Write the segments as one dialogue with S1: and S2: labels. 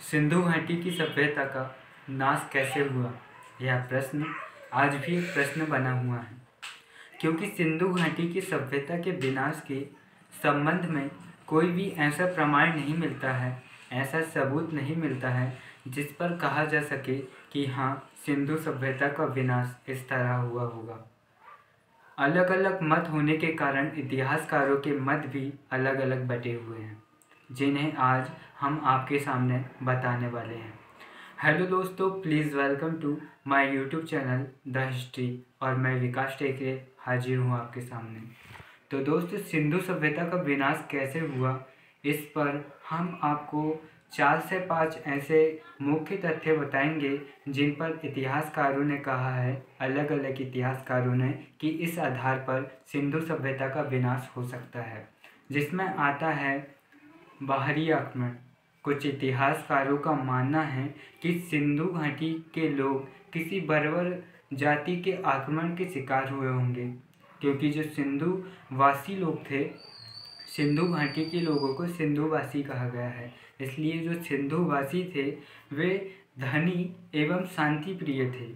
S1: सिंधु घाटी की सभ्यता का नाश कैसे हुआ? यह प्रश्न आज भी एक प्रश्न बना हुआ है। क्योंकि सिंधु घाटी की सभ्यता के विनाश के संबंध में कोई भी ऐसा प्रमाण नहीं मिलता है, ऐसा सबूत नहीं मिलता है, जिस पर कहा जा सके कि हाँ सिंधु सभ्यता का विनाश इस तरह हुआ होगा। अलग अलग मत होने के कारण इतिहासकारों के मत भी अलग अलग बटे हुए हैं, जिन्हें आज हम आपके सामने बताने वाले हैं। हेलो दोस्तों please welcome to my YouTube channel the history और मैं विकास टेकरे हाजिर हूँ आपके सामने। तो दोस्तों, सिंधु सभ्यता का विनाश कैसे हुआ, इस पर हम आपको चार से पाँच ऐसे मुख्य तथ्य बताएँगे, जिन पर इतिहासकारों ने कहा है अलग अलग इतिहासकारों ने, कि इस आधार पर सिंधु सभ्यता का विनाश हो सकता है। जिसमें आता है बाहरी आक्रमण। कुछ इतिहासकारों का मानना है कि सिंधु घाटी के लोग किसी बर्बर जाति के आक्रमण के शिकार हुए होंगे, क्योंकि जो सिंधु वासी लोग थे, सिंधु घाटी के लोगों को सिंधुवासी कहा गया है। इसलिए जो सिंधुवासी थे, वे धनी एवं शांति प्रिय थे।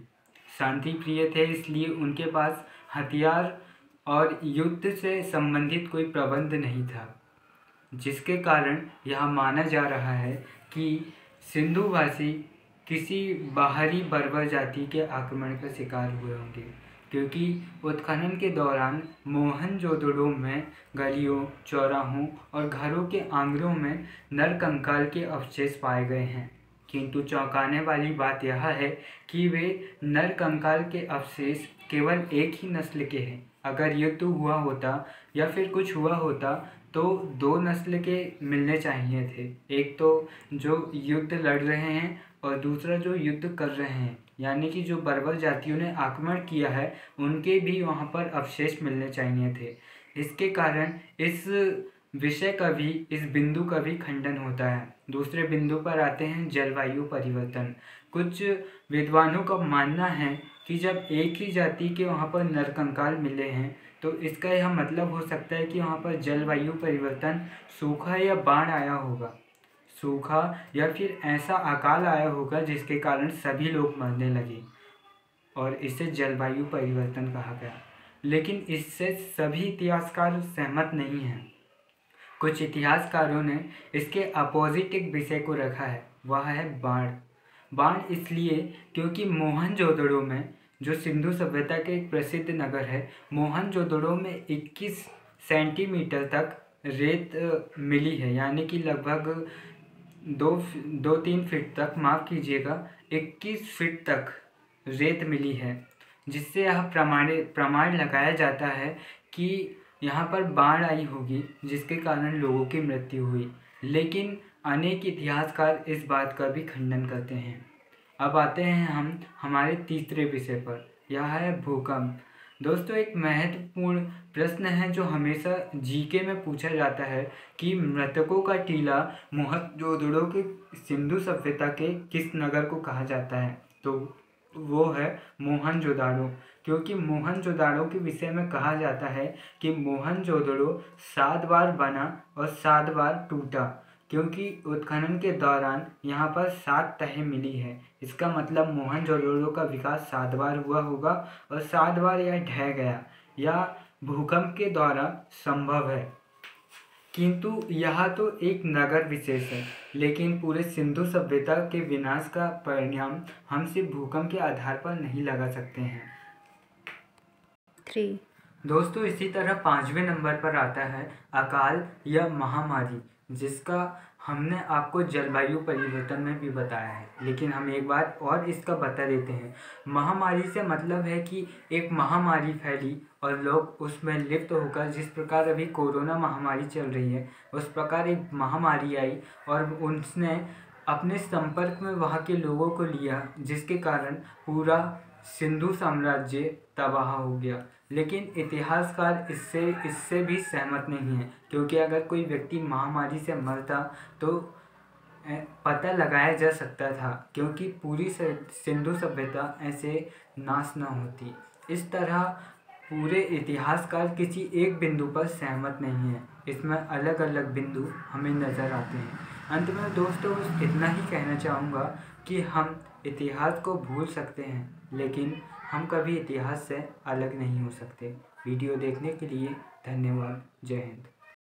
S1: शांति प्रिय थे इसलिए उनके पास हथियार और युद्ध से संबंधित कोई प्रबंध नहीं था। जिसके कारण यह माना जा रहा है कि सिंधुवासी किसी बाहरी बर्बर जाति के आक्रमण का शिकार हुए होंगे, क्योंकि उत्खनन के दौरान मोहनजोदड़ो में गलियों, चौराहों और घरों के आंगनों में नर कंकाल के अवशेष पाए गए हैं। किंतु चौंकाने वाली बात यह है कि वे नर कंकाल के अवशेष केवल एक ही नस्ल के हैं। अगर युद्ध हुआ होता या फिर कुछ हुआ होता तो दो नस्ल के मिलने चाहिए थे। एक तो जो युद्ध लड़ रहे हैं और दूसरा जो युद्ध कर रहे हैं। यानी कि जो बर्बर जातियों ने आक्रमण किया है, उनके भी वहाँ पर अवशेष मिलने चाहिए थे। इसके कारण इस विषय का भी, इस बिंदु का भी खंडन होता है। दूसरे बिंदु पर आते हैं जलवायु परिवर्तन। कुछ विद्वानों का मानना है कि जब एक ही जाति के वहाँ पर नरकंकाल मिले हैं तो इसका यह मतलब हो सकता है कि वहाँ पर जलवायु परिवर्तन सूखा या बाढ़ आया होगा। सूखा या फिर ऐसा अकाल आया होगा जिसके कारण सभी लोग मरने लगे, और इसे जलवायु परिवर्तन कहा गया। लेकिन इससे सभी इतिहासकार सहमत नहीं हैं। कुछ इतिहासकारों ने इसके अपोजिट एक विषय को रखा है, वह है बाढ़ बाढ़ इसलिए क्योंकि मोहनजोदड़ो में, जो सिंधु सभ्यता के एक प्रसिद्ध नगर है मोहनजोदड़ो में 21 सेंटीमीटर तक रेत मिली है। यानी कि लगभग दो दो तीन फीट तक, माफ़ कीजिएगा 21 फीट तक रेत मिली है, जिससे यह प्रमाण प्रमाण लगाया जाता है कि यहाँ पर बाढ़ आई होगी, जिसके कारण लोगों की मृत्यु हुई। लेकिन अनेक इतिहासकार इस बात का भी खंडन करते हैं। अब आते हैं हम हमारे तीसरे विषय पर। यह है भूकंप। दोस्तों, एक महत्वपूर्ण प्रश्न है जो हमेशा जीके में पूछा जाता है कि मृतकों का टीला मोहनजोदड़ो के सिंधु सभ्यता के किस नगर को कहा जाता है? तो वो है मोहनजोदाड़ो क्योंकि मोहन मोहनजोदाड़ो के विषय में कहा जाता है कि मोहनजोदड़ो सात बार बना और सात बार टूटा, क्योंकि उत्खनन के दौरान यहाँ पर सात तहें मिली है। इसका मतलब मोहन मोहनजोदड़ो का विकास सात बार हुआ होगा और सात बार यह ढह गया, या भूकंप के द्वारा संभव है। किंतु यह तो एक नगर विशेष है, लेकिन पूरे सिंधु सभ्यता के विनाश का परिणाम हम सिर्फ़ भूकंप के आधार पर नहीं लगा सकते हैं।
S2: थ्री
S1: दोस्तों, इसी तरह पाँचवें नंबर पर आता है अकाल या महामारी, जिसका हमने आपको जलवायु परिवर्तन में भी बताया है। लेकिन हम एक बात और इसका बता देते हैं। महामारी से मतलब है कि एक महामारी फैली और लोग उसमें लिप्त होकर, जिस प्रकार अभी कोरोना महामारी चल रही है, उस प्रकार एक महामारी आई और उसने अपने संपर्क में वहाँ के लोगों को लिया, जिसके कारण पूरा सिंधु साम्राज्य तबाह हो गया। लेकिन इतिहासकार इससे इससे भी सहमत नहीं है, क्योंकि अगर कोई व्यक्ति महामारी से मरता तो पता लगाया जा सकता था, क्योंकि पूरी सिंधु सभ्यता ऐसे नाश न होती। इस तरह पूरे इतिहासकार किसी एक बिंदु पर सहमत नहीं है। इसमें अलग अलग बिंदु हमें नज़र आते हैं। अंत में दोस्तों, इतना ही कहना चाहूँगा कि हम इतिहास को भूल सकते हैं, लेकिन हम कभी इतिहास से अलग नहीं हो सकते। वीडियो देखने के लिए धन्यवाद। जय हिंद।